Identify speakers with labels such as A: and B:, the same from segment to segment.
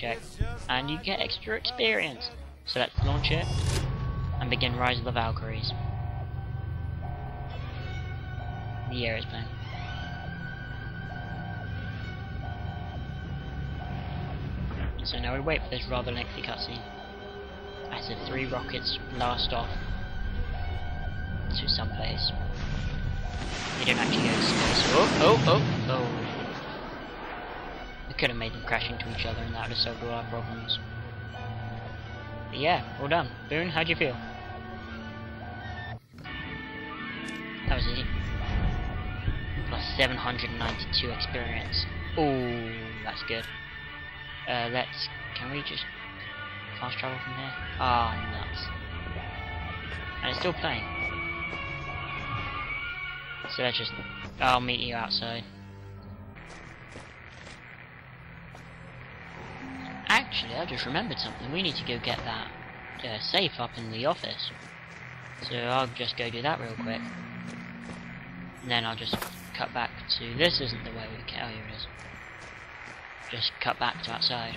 A: check, and you get extra experience. So let's launch it and begin Rise of the Valkyries. The aeroplane. So now we wait for this rather lengthy cutscene. As the three rockets blast off to some place. They don't actually go to space. Oh, oh, oh, oh. Could have made them crash into each other and that would have solved all our problems. But yeah, well done. Boone, how'd you feel? That was easy. Plus 792 experience. Ooh, that's good. Uh, let's... Can we just fast travel from here? Ah, oh, nuts. And it's still playing. So let's just... I'll meet you outside. Actually, I just remembered something. We need to go get that uh, safe up in the office. So I'll just go do that real quick. And then I'll just cut back to... This isn't the way we... Oh, here it is just cut back to outside.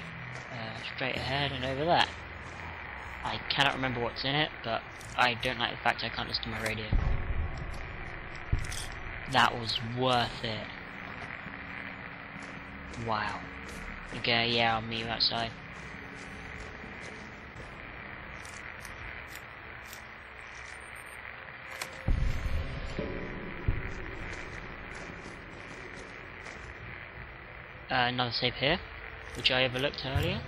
A: Uh, straight ahead and over there. I cannot remember what's in it, but I don't like the fact I can't listen to my radio. That was worth it. Wow. Okay, yeah, I'll meet you outside. Uh, another save here, which I overlooked earlier.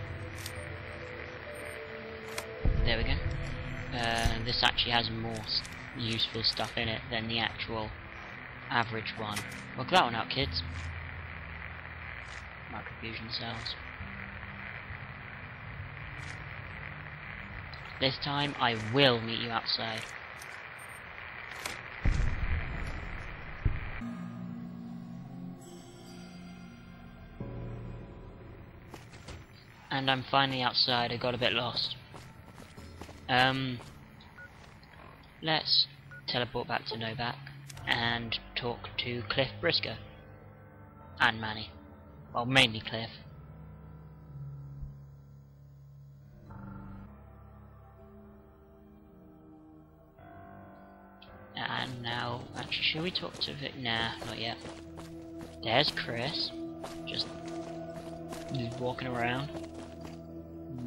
A: There we go. Uh, this actually has more useful stuff in it than the actual average one. Work that one out, kids. Microfusion cells. This time I will meet you outside. And I'm finally outside. I got a bit lost. Um, let's teleport back to Novac and talk to Cliff Briscoe and Manny. Well, mainly Cliff. And now, actually, should we talk to Vic? Nah, not yet. There's Chris, just walking around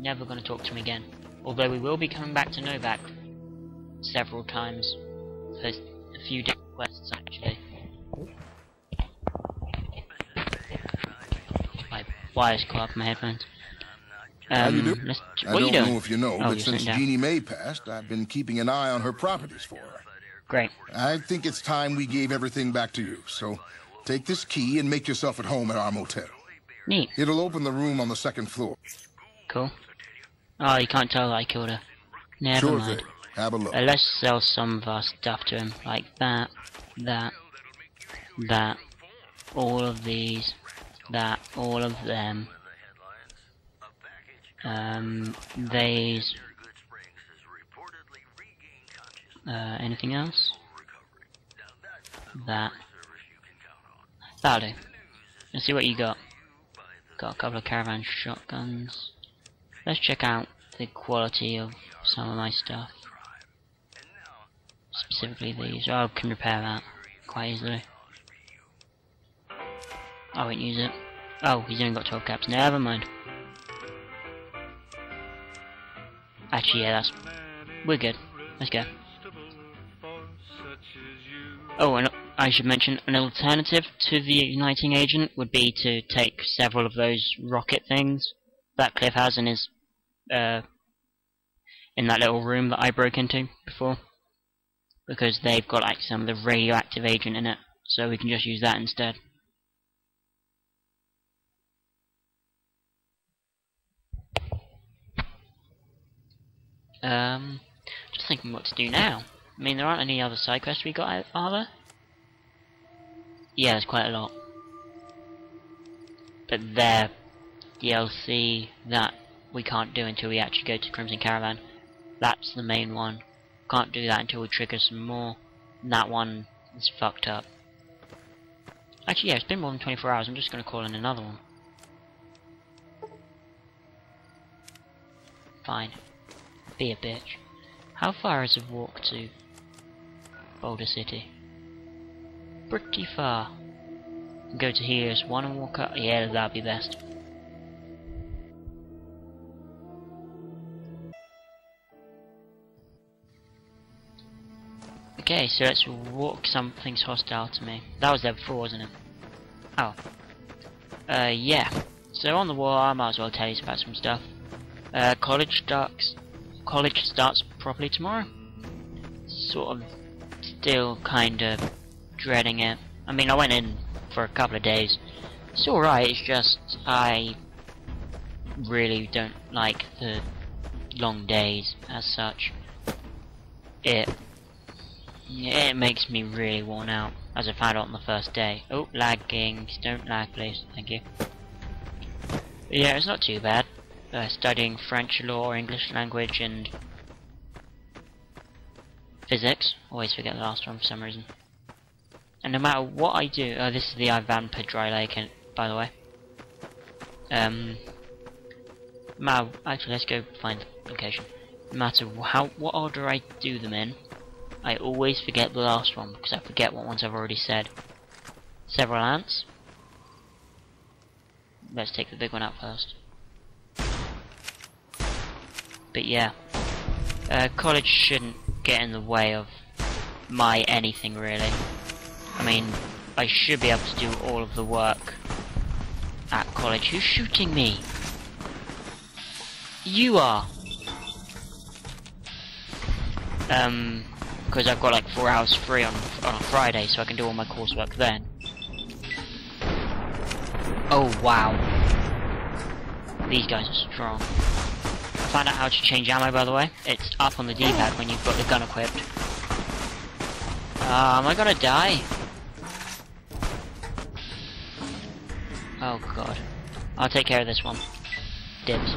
A: never going to talk to him again. Although we will be coming back to Novac several times for a few different quests actually. My wires caught up my headphones.
B: Um, you? I don't know if you know, oh, but since Jeannie Mae passed, I've been keeping an eye on her properties for her.
A: Great.
B: I think it's time we gave everything back to you, so take this key and make yourself at home at our motel.
A: Neat.
B: It'll open the room on the second floor.
A: Cool. Oh, you can't tell that I killed her. Never
B: sure
A: mind.
B: Have a look.
A: Uh, let's sell some of our stuff to him, like that, that, that, all of these, that, all of them. Um, these. Uh, anything else? That. That'll do. Let's see what you got. Got a couple of caravan shotguns. Let's check out the quality of some of my stuff. Specifically these. Oh, I can repair that quite easily. I won't use it. Oh, he's only got 12 caps. Never mind. Actually, yeah, that's... We're good. Let's go. Oh, and I should mention, an alternative to the igniting agent would be to take several of those rocket things that Cliff has in his uh, in that little room that I broke into before because they've got like some of the radioactive agent in it so we can just use that instead. Um, just thinking what to do now. I mean, there aren't any other side quests we got, are there? Yeah, there's quite a lot. But they're DLC that we can't do until we actually go to Crimson Caravan. That's the main one. Can't do that until we trigger some more. And that one is fucked up. Actually, yeah, it's been more than 24 hours. I'm just going to call in another one. Fine. Be a bitch. How far is the walk to Boulder City? Pretty far. Go to Helios 1 and walk up. Yeah, that'd be best. Okay, so let's walk something's hostile to me. That was there before, wasn't it? Oh. Uh, yeah. So on the wall, I might as well tell you about some stuff. Uh, college starts. College starts properly tomorrow. Sort of, still kind of dreading it. I mean, I went in for a couple of days. It's alright. It's just I really don't like the long days as such. It it makes me really worn out, as I found out on the first day. Oh, lagging. Don't lag, please. Thank you. But yeah, it's not too bad. Uh, studying French law, English language, and physics. Always forget the last one for some reason. And no matter what I do, oh, this is the Ivanpah Dry Lake, by the way. Um, matter, actually, let's go find the location. No matter how, what order I do them in, I always forget the last one because I forget what ones I've already said. Several ants. Let's take the big one out first. But yeah, uh, college shouldn't get in the way of my anything really. I mean, I should be able to do all of the work at college. Who's shooting me? You are. Um, because I've got like four hours free on on a Friday, so I can do all my coursework then. Oh wow, these guys are strong. I found out how to change ammo by the way. It's up on the D-pad when you've got the gun equipped. Uh, am I gonna die? Oh god. I'll take care of this one. Dibs.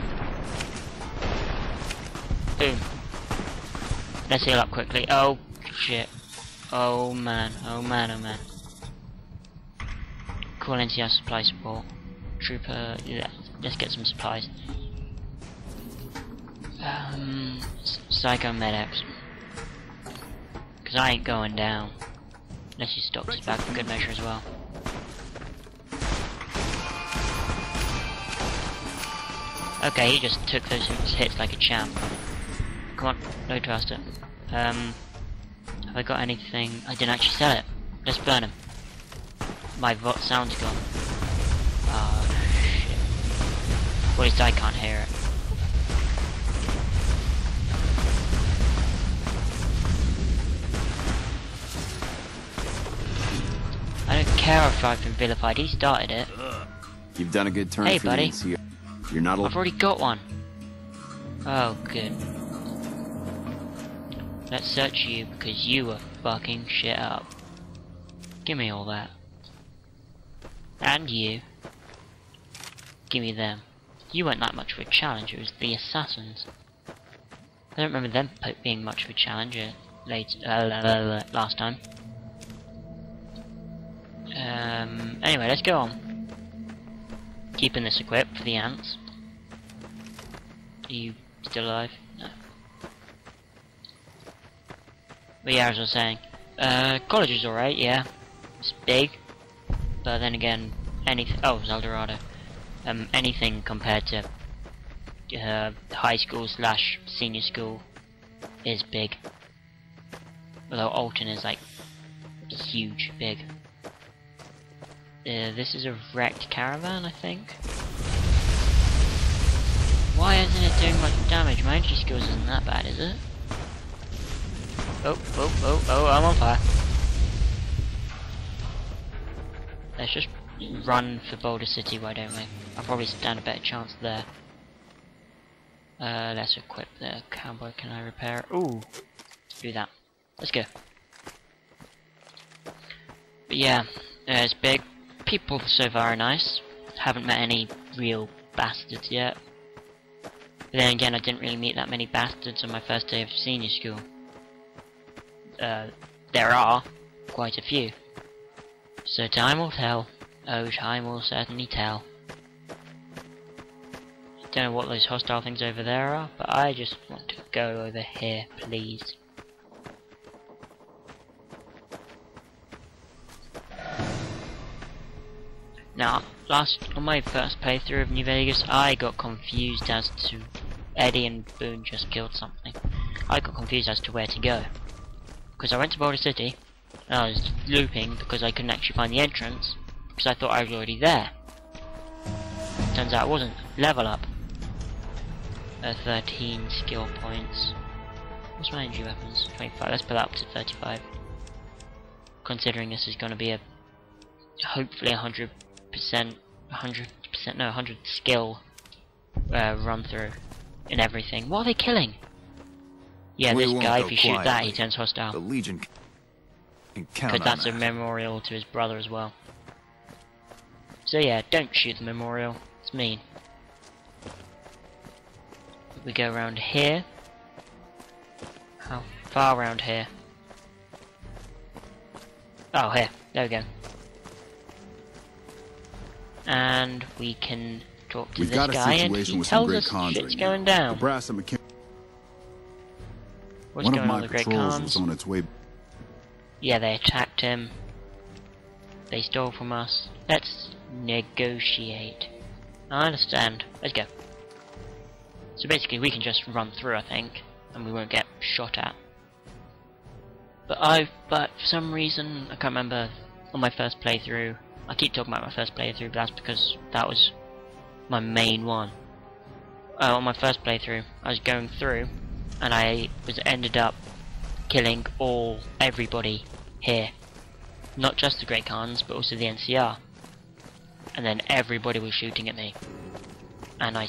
A: Boom. Let's heal up quickly. Oh, shit. Oh, man. Oh, man. Oh, man. Call NCR supply support. Trooper. Yeah, let's get some supplies. Um, Psycho Medics. Because I ain't going down. Unless you stop this back for good measure as well. Okay, he just took those hits like a champ. Come on, load faster. Um, have I got anything? I didn't actually sell it. Let's burn him. My vo sound's gone. Oh shit. Well, at least I can't hear it. I don't care if I've been vilified. He started it.
C: You've done a good turn
A: hey,
C: for
A: buddy.
C: You're not.
A: I've already got one. Oh, good. Let's search you because you were fucking shit up. Give me all that. And you. Give me them. You weren't that much of a challenge, it was the assassins. I don't remember them being much of a challenge uh, last time. Um, anyway, let's go on. Keeping this equipped for the ants. Are you still alive? But yeah, as I was saying, uh, college is alright, yeah. It's big, but then again, anything. Oh, Zeldorado. Um, anything compared to uh, high school slash senior school is big. Although Alton is like huge, big. Uh, this is a wrecked caravan, I think. Why isn't it doing much damage? My entry skills isn't that bad, is it? Oh, oh, oh, oh, I'm on fire. Let's just run for Boulder City, why don't we? I'll probably stand a better chance there. Uh, let's equip the cowboy. Can I repair? Ooh, do that. Let's go. But yeah, uh, it's big. People so far are nice. Haven't met any real bastards yet. But then again, I didn't really meet that many bastards on my first day of senior school uh, there are quite a few. So time will tell. Oh, time will certainly tell. Don't know what those hostile things over there are, but I just want to go over here, please. Now, last on my first playthrough of New Vegas, I got confused as to Eddie and Boone just killed something. I got confused as to where to go. Because I went to Boulder City, and I was looping because I couldn't actually find the entrance, because I thought I was already there. Turns out I wasn't. Level up. Uh, 13 skill points. What's my energy weapons? 25. Let's put that up to 35. Considering this is going to be a hopefully 100%, 100% no, 100 skill uh, run through in everything. What are they killing? Yeah, we this guy, if you shoot quietly. that, he turns hostile.
C: The Legion
A: Because that's that. a memorial to his brother as well. So yeah, don't shoot the memorial. It's mean. We go around here. How far around here? Oh, here. There we go. And we can talk to We've this got a guy and he tells us shit's going down. What's One of my on Khans? was on its way. Yeah, they attacked him. They stole from us. Let's negotiate. I understand. Let's go. So basically we can just run through, I think, and we won't get shot at. But I, but for some reason, I can't remember, on my first playthrough, I keep talking about my first playthrough, but that's because that was my main one. Uh, on my first playthrough, I was going through, and I was ended up killing all, everybody here. Not just the Great Khans, but also the NCR and then everybody was shooting at me. And I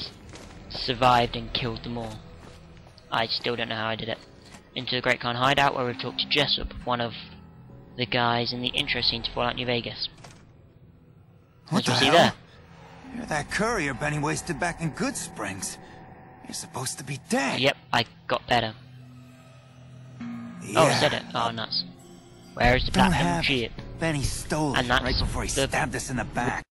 A: survived and killed them all. I still don't know how I did it. Into the Great Khan hideout where we've talked to Jessup, one of the guys in the intro scene to Fallout New Vegas.
D: What the hell? There. You're that courier Benny wasted back in Goodsprings. You're supposed to be dead.
A: Yep, I got better. Yeah. Oh, I said it. Oh, nuts. Where's the platinum chip?
D: Benny stole it right before he stabbed us in the back.